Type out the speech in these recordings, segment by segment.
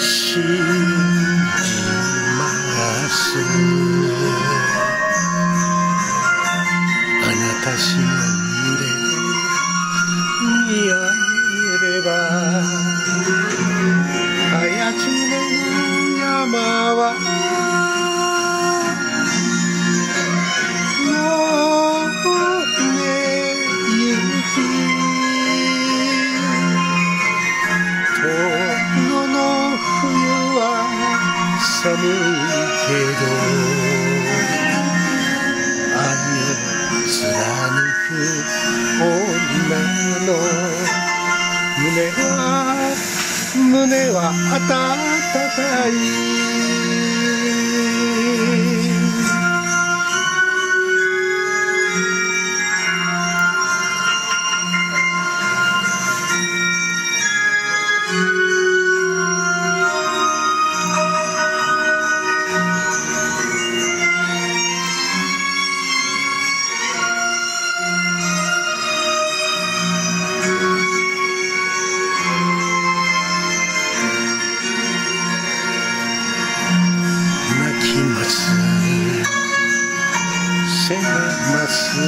します。あなたし أتعتت أي sevmesi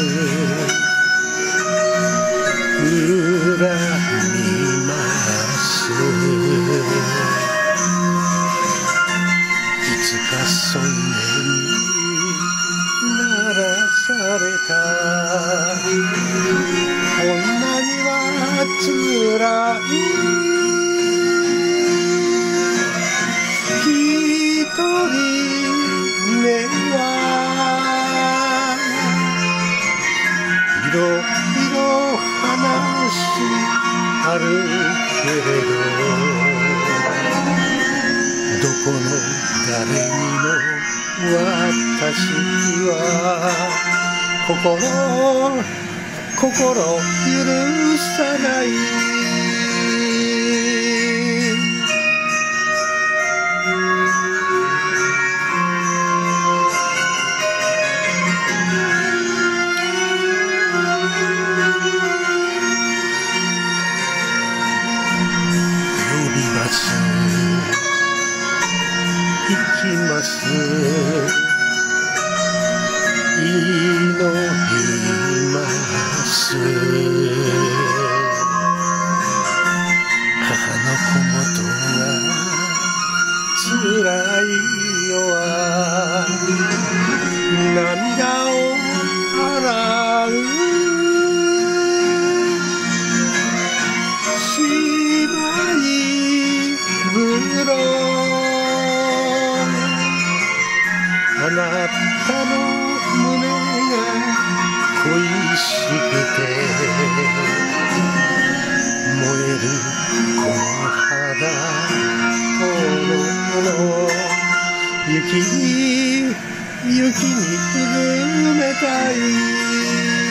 ろいろ話あるけれどどこの誰にも私は心心許さない。ます行きます。祈ります。あなたの胸が恋しくて燃えるこの肌の雪に雪に埋めたい